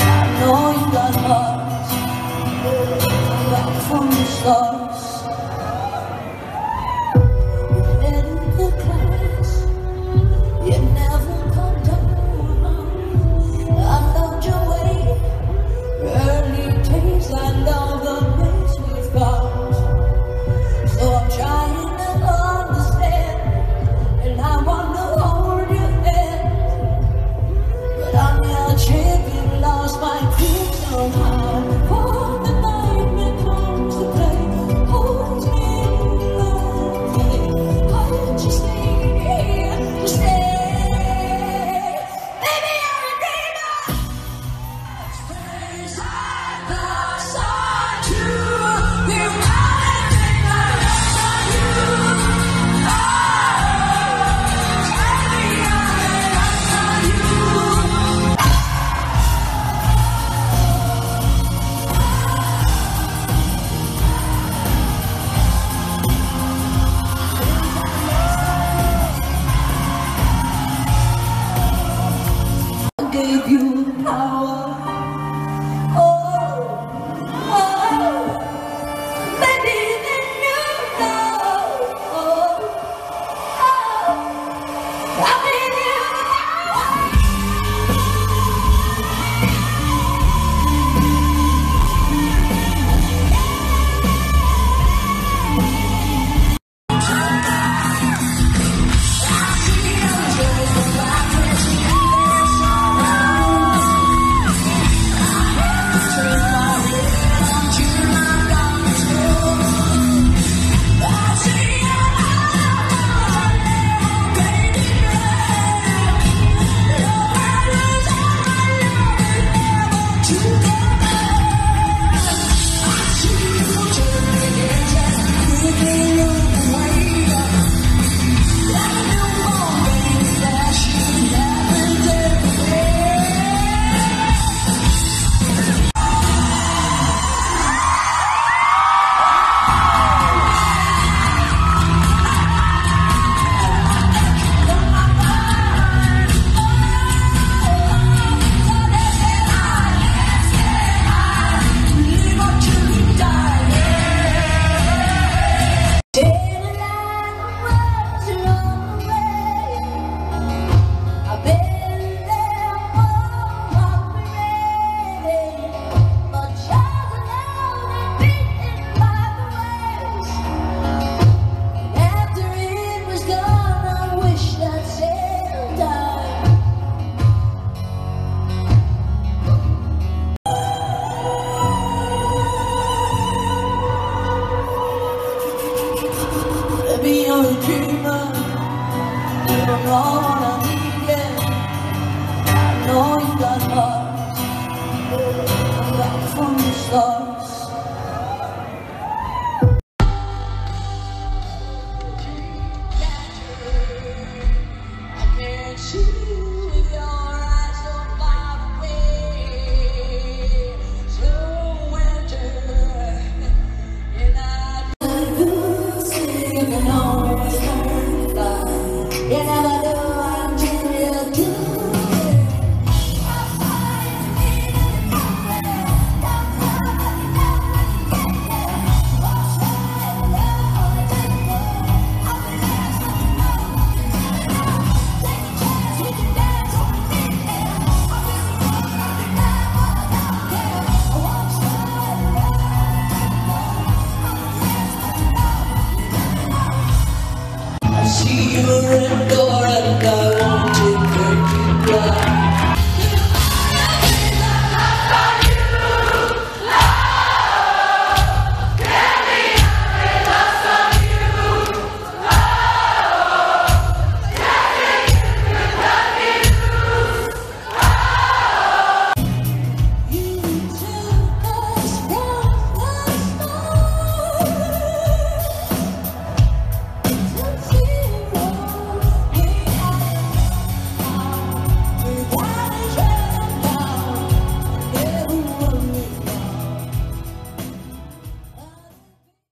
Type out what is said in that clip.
I know you got heart, back from the start. gave you power. be your dreamer You don't know what I need yet I know you got love Back from the start